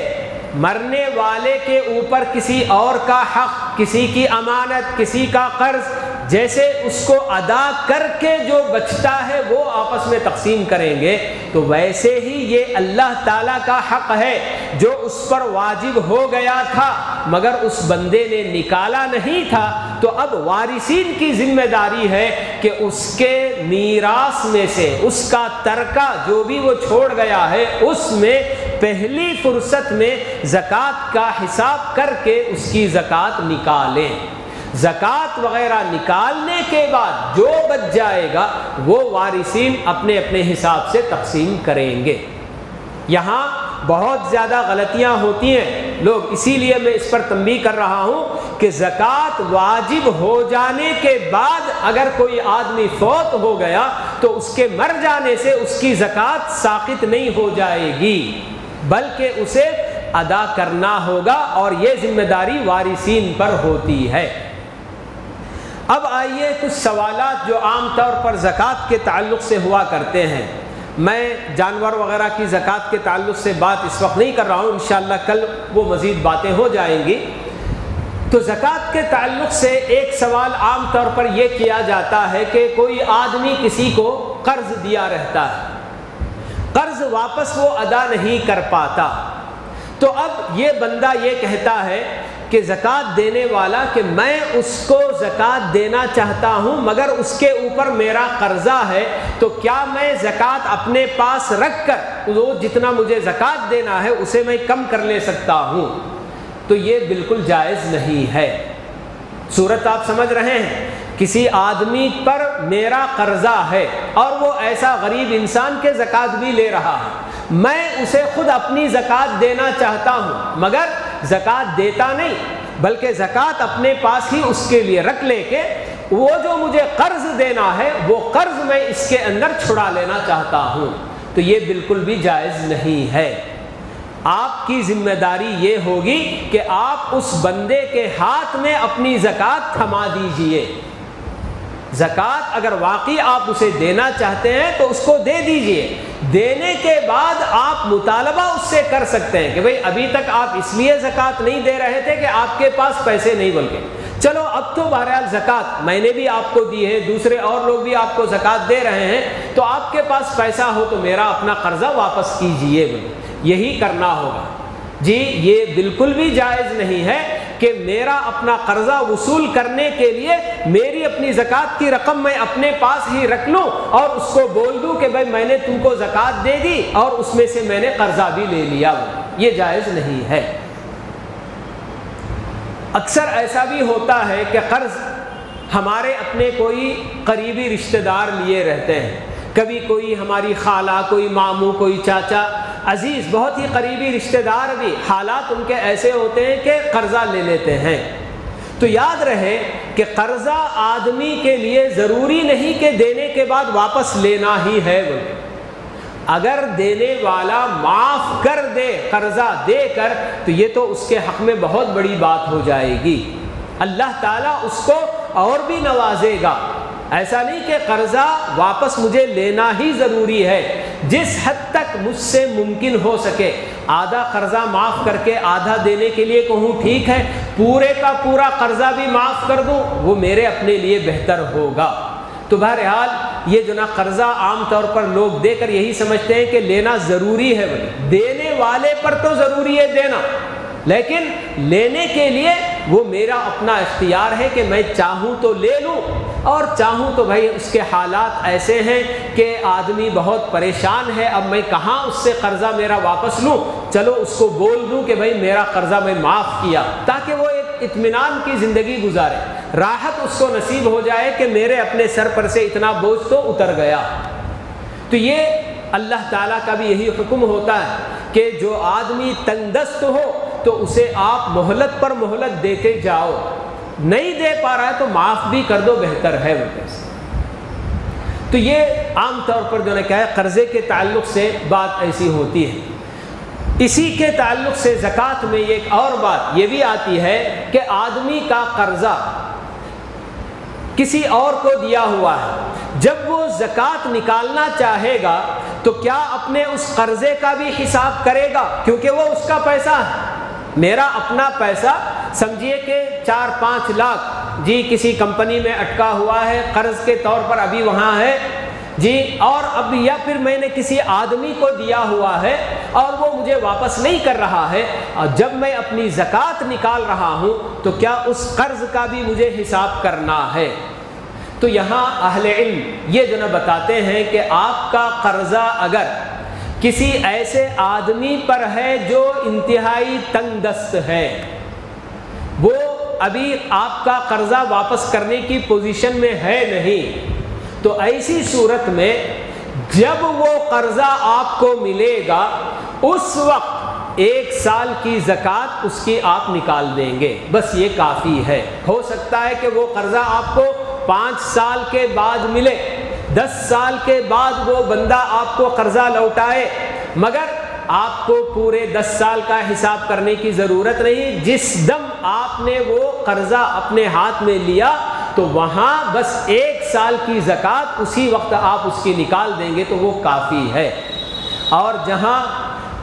Speaker 1: मरने वाले के ऊपर किसी और का हक, किसी की अमानत, किसी का कर्ज जैसे उसको अदा करके जो बचता है, वो आपस में तकसीम करेंगे तो वैसे ही ये अल्लाह ताला का हक है, जो उस पर वाजिब हो गया था, मगर उस बंदे ने निकाला नहीं था। तो अब वारिसिन की ज़िम्मेदारी है कि उसके मीरास में से, उसका तरका जो भी वो छोड़ गया है, उसमें पहली फुर्सत में ज़क़़त का हिसाब करके उसकी ज़क़़त निकालें। ज़क़़त वगैरह निकालने के बाद जो बच जाएगा, वो वारिसिन अपने अपने हिसाब से तकसीम करेंगे। यहाँ बहुत ज़्यादा गलतियाँ होती हैं। लोग इसीलिए मैं इस पर तंबी कर रहा हूँ कि ज़क़़त वाजिब हो जाने के बाद अगर कोई आदमी फौत हो गया तो उसके मर जाने से उसकी ज़क़़त साकित नहीं हो जाएगी, बल्कि उसे अदा करना होगा और ये ज़िम्मेदारी वारिसीन पर होती है। अब आइए कुछ सवालात जो आम तौर पर ज़क़़त के ताल्लुक़ से हुआ करते हैं। मैं जानवर वगैरह की ज़क़़त के ताल्लुक़ से बात इस वक्त नहीं कर रहा हूँ इन कल वो मज़ीद बातें हो जाएँगी। तो ज़क़़त के ताल्लुक़ से एक सवाल आम तौर पर यह किया जाता है कि कोई आदमी किसी को कर्ज़ दिया रहता है। कर्ज़ वापस वो अदा नहीं कर पाता। तो अब ये बंदा ये कहता है कि ज़क़़त देने वाला कि मैं उसको ज़क़़त देना चाहता हूँ, मगर उसके ऊपर मेरा कर्ज़ा है तो क्या मैं ज़क़़त अपने पास रख कर वो जितना मुझे ज़क़़त देना है, उसे मैं कम कर ले सकता हूँ? तो ये बिल्कुल जायज़ नहीं है। सूरत आप समझ रहे हैं, किसी आदमी पर मेरा कर्जा है और वो ऐसा गरीब इंसान के ज़क़़त भी ले रहा है। मैं उसे खुद अपनी ज़क़़त देना चाहता हूँ, मगर ज़क़़त देता नहीं, बल्कि ज़क़़त अपने पास ही उसके लिए रख लेके वो जो मुझे कर्ज देना है, वो कर्ज मैं इसके अंदर छुड़ा लेना चाहता हूँ। तो ये बिल्कुल भी जायज़ नहीं है। आपकी ज़िम्मेदारी ये होगी कि आप उस बंदे के हाथ में अपनी ज़क़़त थमा दीजिए। ज़क़़त अगर वाकई आप उसे देना चाहते हैं तो उसको दे दीजिए। देने के बाद आप मुतालबा उससे कर सकते हैं कि भाई, अभी तक आप इसलिए ज़क़़त नहीं दे रहे थे कि आपके पास पैसे नहीं बोल के चलो, अब तो बहरहाल ज़क़़त मैंने भी आपको दी है, दूसरे और लोग भी आपको ज़क़़त दे रहे हैं तो आपके पास पैसा हो तो मेरा अपना कर्ज़ा वापस कीजिए यही करना होगा। जी, ये बिल्कुल भी जायज़ नहीं है। कि मेरा अपना कर्जा वसूल करने के लिए मेरी अपनी ज़क़़त की रकम मैं अपने पास ही रख लूँ और उसको बोल दूँ कि भाई मैंने तुमको जक़ात दे दी और उसमें से मैंने कर्जा भी ले लिया। ये जायज़ नहीं है। अक्सर ऐसा भी होता है कि कर्ज हमारे अपने कोई करीबी रिश्तेदार लिए रहते हैं। कभी कोई हमारी खाला, कोई मामू, कोई चाचा अज़ीज़, बहुत ही करीबी रिश्तेदार भी हालात उनके ऐसे होते हैं कि कर्ज़ा ले लेते हैं। तो याद रहे कि कर्ज़ा आदमी के लिए ज़रूरी नहीं कि देने के बाद वापस लेना ही है वो। अगर देने वाला माफ़ कर दे, कर्ज़ा देकर तो ये तो उसके हक़ में बहुत बड़ी बात हो जाएगी। अल्लाह ताला उसको और भी नवाजेगा। ऐसा नहीं कि कर्जा वापस मुझे लेना ही ज़रूरी है। जिस हद तक मुझसे मुमकिन हो सके, आधा कर्जा माफ़ करके आधा देने के लिए कहूँ, ठीक है, पूरे का पूरा कर्जा भी माफ़ कर दूँ, वो मेरे अपने लिए बेहतर होगा। तो बहरहाल, ये जो ना कर्जा आम तौर पर लोग देकर यही समझते हैं कि लेना ज़रूरी है देने वाले पर तो ज़रूरी है देना, लेकिन लेने के लिए वो मेरा अपना इख्तियार है कि मैं चाहूँ तो ले लूँ और चाहूँ तो भाई उसके हालात ऐसे हैं कि आदमी बहुत परेशान है, अब मैं कहाँ उससे कर्ज़ा मेरा वापस लूँ? चलो उसको बोल दूँ कि भाई मेरा कर्ज़ा मैं माफ़ किया, ताकि वो एक इत्मीनान की ज़िंदगी गुजारे। राहत उसको नसीब हो जाए कि मेरे अपने सर पर से इतना बोझ तो उतर गया। तो ये अल्लाह ताला का भी यही हुक्म होता है कि जो आदमी तंगदस्त हो तो उसे आप मोहलत पर मोहलत देते जाओ। नहीं दे पा रहा है तो माफ़ भी कर दो, बेहतर है वो तो ये आम तौर पर जो ने कहा कर्ज़े के ताल्लुक से बात ऐसी होती है। इसी के ताल्लुक से ज़क़़त में एक और बात ये भी आती है कि आदमी का कर्ज़ा किसी और को दिया हुआ है। जब वो ज़क़़त निकालना चाहेगा तो क्या अपने उस कर्ज़े का भी हिसाब करेगा? क्योंकि वो उसका पैसा है। मेरा अपना पैसा, समझिए कि चार पाँच लाख जी किसी कंपनी में अटका हुआ है, कर्ज के तौर पर अभी वहाँ है। जी, और अब या फिर मैंने किसी आदमी को दिया हुआ है और वो मुझे वापस नहीं कर रहा है, और जब मैं अपनी ज़क़़त निकाल रहा हूँ तो क्या उस कर्ज़ का भी मुझे हिसाब करना है? तो यहाँ अहले इल्म ये जो ना बताते हैं कि आपका कर्ज़ा अगर किसी ऐसे आदमी पर है जो इंतहाई तंगदस्त है, वो अभी आपका कर्जा वापस करने की पोजीशन में है नहीं तो ऐसी सूरत में जब वो कर्जा आपको मिलेगा, उस वक्त एक साल की जक़ात उसकी आप निकाल देंगे। बस ये काफ़ी है। हो सकता है कि वो कर्जा आपको पाँच साल के बाद मिले, दस साल के बाद वो बंदा आपको कर्जा लौटाए, मगर आपको पूरे दस साल का हिसाब करने की ज़रूरत नहीं। जिस दम आपने वो कर्ज़ा अपने हाथ में लिया तो वहाँ बस एक साल की ज़क़़त उसी वक्त आप उसकी निकाल देंगे तो वो काफ़ी है। और जहाँ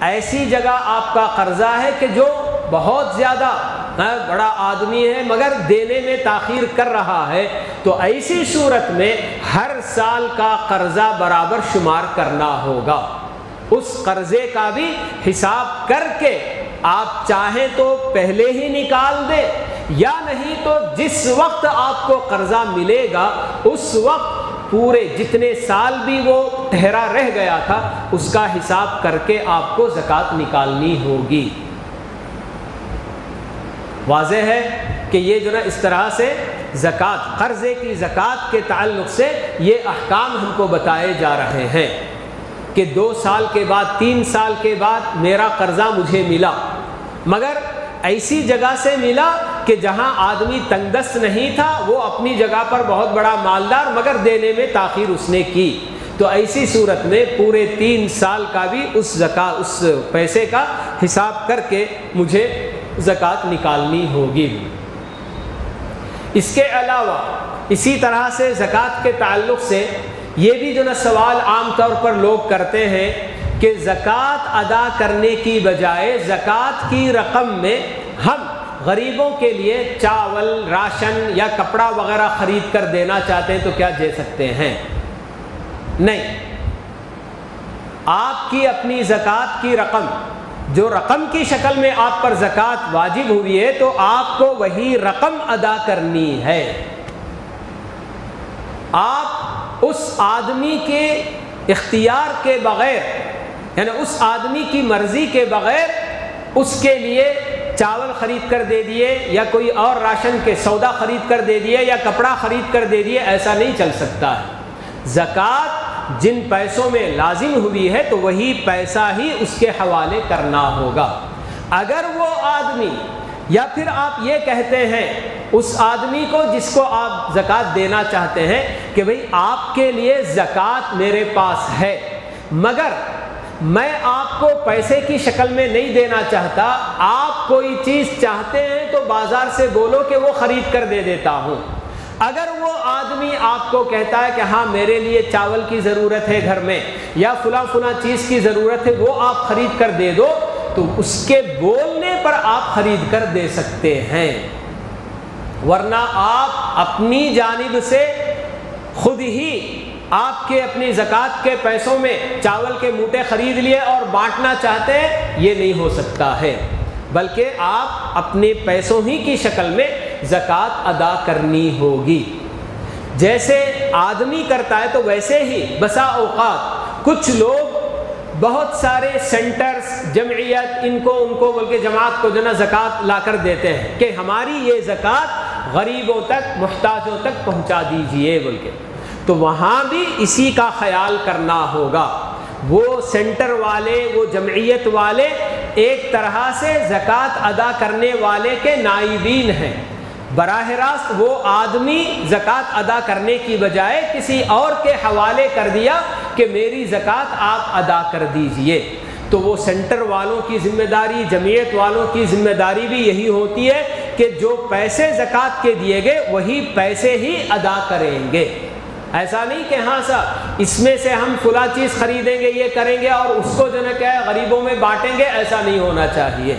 Speaker 1: ऐसी जगह आपका कर्ज़ा है कि जो बहुत ज़्यादा बड़ा आदमी है, मगर देने में ताखीर कर रहा है तो ऐसी सूरत में हर साल का कर्ज़ा बराबर शुमार करना होगा। उस कर्ज़े का भी हिसाब करके आप चाहें तो पहले ही निकाल दे, या नहीं तो जिस वक्त आपको कर्ज़ा मिलेगा, उस वक्त पूरे जितने साल भी वो ठहरा रह गया था, उसका हिसाब करके आपको ज़क़़त निकालनी होगी। वाज है कि ये जो ना इस तरह से ज़क़़त, कर्ज़े की ज़क़़त के ताल्लुक से ये अहकाम हमको बताए जा रहे हैं। कि दो साल के बाद, तीन साल के बाद मेरा कर्ज़ा मुझे मिला। मगर ऐसी जगह से मिला कि जहाँ आदमी तंगदस्त नहीं था, वो अपनी जगह पर बहुत बड़ा मालदार, मगर देने में ताखिर उसने की। तो ऐसी सूरत में पूरे तीन साल का भी उस जका, उस पैसे का हिसाब करके मुझे ज़क़़त निकालनी होगी। इसके अलावा, इसी तरह से ज़क़़त के ताल्लुक़ से ये भी जो ना सवाल आम तौर पर लोग करते हैं कि ज़क़़त अदा करने की बजाय ज़क़़त की रकम में हम गरीबों के लिए चावल, राशन या कपड़ा वगैरह ख़रीद कर देना चाहते हैं तो क्या दे सकते हैं? नहीं। आपकी अपनी ज़क़़त की रकम, जो रकम की शक्ल में आप पर ज़क़़त वाजिब हुई है तो आपको वही रकम अदा करनी है। आप उस आदमी के इख्तियार के बग़ैर, यानी उस आदमी की मर्ज़ी के बग़ैर उसके लिए चावल ख़रीद कर दे दिए, या कोई और राशन के सौदा ख़रीद कर दे दिए, या कपड़ा ख़रीद कर दे दिए, ऐसा नहीं चल सकता। है ज़क़़त जिन पैसों में लाजिम हुई है तो वही पैसा ही उसके हवाले करना होगा। अगर वो आदमी, या फिर आप ये कहते हैं उस आदमी को जिसको आप ज़क़़त देना चाहते हैं कि भाई आपके लिए ज़क़़त मेरे पास है, मगर मैं आपको पैसे की शक्ल में नहीं देना चाहता, आप कोई चीज़ चाहते हैं तो बाज़ार से बोलो कि वो ख़रीद कर दे देता हूँ। अगर वो आदमी आपको कहता है कि हाँ मेरे लिए चावल की ज़रूरत है घर में, या फुला फुला चीज़ की ज़रूरत है, वो आप ख़रीद कर दे दो तो उसके बोलने पर आप ख़रीद कर दे सकते हैं। वरना आप अपनी जानब से खुद ही आपके अपनी ज़क़़त के पैसों में चावल के मूटे ख़रीद लिए और बांटना चाहते हैं, ये नहीं हो सकता है। बल्कि आप अपने पैसों ही की शक्ल में ज़क़़त अदा करनी होगी। जैसे आदमी करता है तो वैसे ही बसा अवकात कुछ लोग बहुत सारे सेंटर्स जमयत इनको, उनको बोल के जमात को जो ना ज़क़़त ला कर देते हैं कि हमारी ये ज़क़़त गरीबों तक, मुहताजों तक पहुँचा दीजिए बोल के। तो वहाँ भी इसी का ख्याल करना होगा। वो सेंटर वाले, वो जमयत वाले एक तरह से ज़क़़त अदा करने वाले के नाइबीन हैं। बराह रास्त वो आदमी ज़क़़त अदा करने की बजाय किसी और के हवाले कर दिया कि मेरी ज़क़़त आप अदा कर दीजिए। तो वो सेंटर वालों की ज़िम्मेदारी, जमीयत वालों की ज़िम्मेदारी भी यही होती है कि जो पैसे ज़क़़त के दिए गए, वही पैसे ही अदा करेंगे। ऐसा नहीं कि हाँ सर इसमें से हम फुला चीज़ खरीदेंगे, ये करेंगे और उसको जो है क्या है, गरीबों में बांटेंगे, ऐसा नहीं होना चाहिए।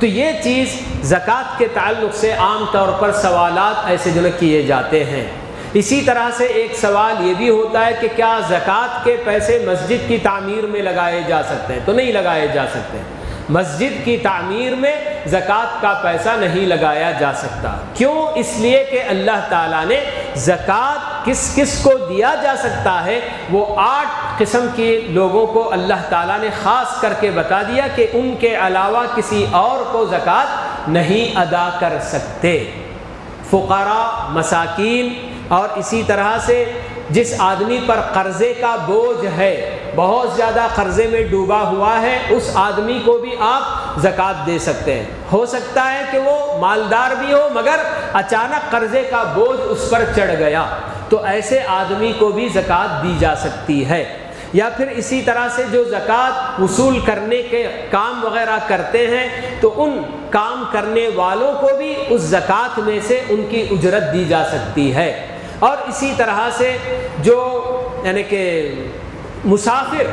Speaker 1: तो ये चीज़ ज़क़़त के ताल्लुक से आम तौर पर सवालात ऐसे जो किए जाते हैं। इसी तरह से एक सवाल ये भी होता है कि क्या ज़क़़त के पैसे मस्जिद की तामीर में लगाए जा सकते हैं? तो नहीं लगाए जा सकते। मस्जिद की तामीर में ज़क़़त का पैसा नहीं लगाया जा सकता। क्यों? इसलिए कि अल्लाह ताला ने ज़क़़त किस किस को दिया जा सकता है, वो आठ किस्म के लोगों को अल्लाह ताला ने ख़ास करके बता दिया कि उनके अलावा किसी और को ज़क़़त नहीं अदा कर सकते। फ़ुकरा, मसाकिन और इसी तरह से जिस आदमी पर कर्ज़े का बोझ है, बहुत ज़्यादा कर्ज़े में डूबा हुआ है, उस आदमी को भी आप ज़क़़त दे सकते हैं। हो सकता है कि वो मालदार भी हो, मगर अचानक कर्ज़े का बोझ उस पर चढ़ गया तो ऐसे आदमी को भी ज़क़़त दी जा सकती है। या फिर इसी तरह से जो ज़क़़त वसूल करने के काम वगैरह करते हैं तो उन काम करने वालों को भी उस ज़क़़त में से उनकी उजरत दी जा सकती है। और इसी तरह से जो, यानी कि मुसाफिर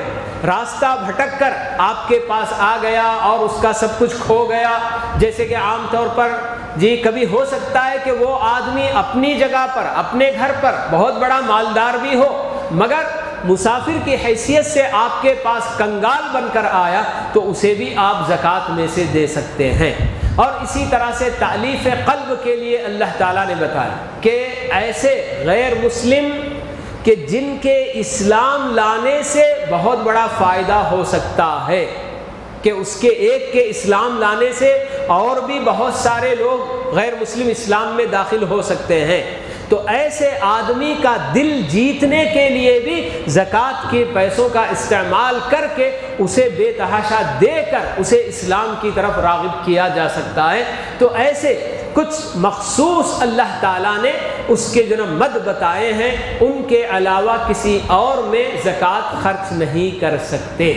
Speaker 1: रास्ता भटक कर आपके पास आ गया और उसका सब कुछ खो गया, जैसे कि आम तौर पर, जी, कभी हो सकता है कि वो आदमी अपनी जगह पर, अपने घर पर बहुत बड़ा मालदार भी हो, मगर मुसाफिर की हैसियत से आपके पास कंगाल बनकर आया तो उसे भी आप ज़क़़त में से दे सकते हैं। और इसी तरह से तालीफ़ कल्ब के लिए अल्लाह ताला ने बताया कि ऐसे गैर मुस्लिम कि जिनके इस्लाम लाने से बहुत बड़ा फ़ायदा हो सकता है, कि उसके एक के इस्लाम लाने से और भी बहुत सारे लोग गैर मुस्लिम इस्लाम में दाखिल हो सकते हैं। तो ऐसे आदमी का दिल जीतने के लिए भी ज़क़़त के पैसों का इस्तेमाल करके उसे बेतहाशा देकर उसे इस्लाम की तरफ़ रागब किया जा सकता है। तो ऐसे कुछ मखसूस अल्लाह ताला ने उसके जो मद बताए हैं, उनके अलावा किसी और में ज़क़़त खर्च नहीं कर सकते।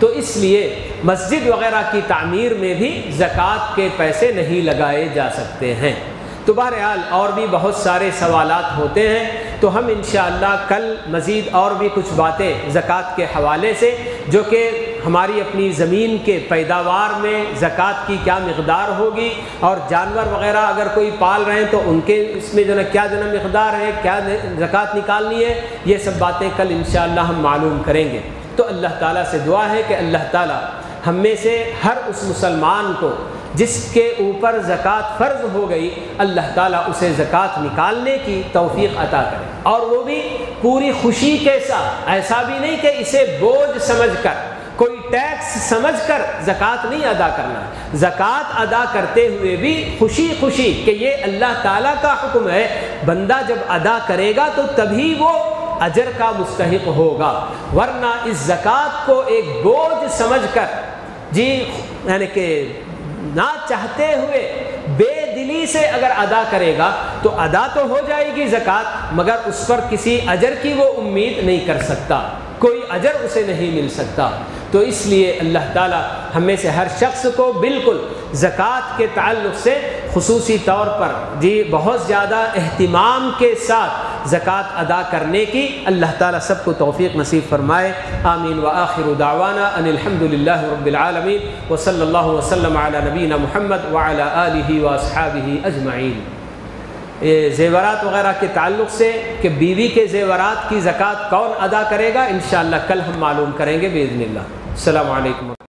Speaker 1: तो इसलिए मस्जिद वगैरह की तामीर में भी ज़क़़त के पैसे नहीं लगाए जा सकते हैं। तो बहरहाल और भी बहुत सारे सवाल होते हैं तो हम इन कल मज़ीद और भी कुछ बातें ज़क़़त के हवाले से, जो कि हमारी अपनी ज़मीन के पैदावार में ज़क़़त की क्या मकदार होगी और जानवर वगैरह अगर कोई पाल रहे हैं तो उनके इसमें जो है क्या जो है मकदार है, क्या ज़क़़त निकालनी है, ये सब बातें कल इन हम मालूम करेंगे। तो अल्लाह ताला से दुआ है कि अल्लाह ताला हम में से हर उस मुसलमान को जिसके ऊपर ज़क़़त फ़र्ज़ हो गई, अल्लाह ताला उसे ज़क़़त निकालने की तौफ़ी अता करे। और वो भी पूरी खुशी के साथ, ऐसा भी नहीं कि इसे बोझ समझ कर कोई टैक्स समझ कर ज़क़़त नहीं अदा करना ज़क़़त अदा करते हुए भी खुशी खुशी कि ये अल्लाह ताला का हुक्म है, बंदा जब अदा करेगा तो तभी वो अजर का मुस्तक होगा। वरना इस ज़क़़त को एक बोझ समझ कर जी, यानी कि ना चाहते हुए बेदिली से अगर अदा करेगा तो अदा तो हो जाएगी ज़क़़त, मगर उस पर किसी अजर की वो उम्मीद नहीं कर सकता। कोई अजर उसे नहीं मिल सकता। तो इसलिए अल्लाह ताला हमें से हर शख्स को बिल्कुल ज़क़़त के ताल्लुक़ से खसूसी तौर पर जी, बहुत ज़्यादा अहतमाम के साथ ज़क़़त अदा करने की अल्लाह ताला सबको तौफ़ी नसीब फरमाए। आमीन व आखिर दावाना अनिलहमदिल्ला रबालमीन वसल्ला वसलम नबीना महमद वाला व असहाबी अजमाइन। ज़ेवरात वगैरह के ताल्लुक़ से कि बीवी के ज़ेवरात की ज़क़़त कौन अदा करेगा? इन कल हम मालूम करेंगे बेज़निल्ला अल्लाम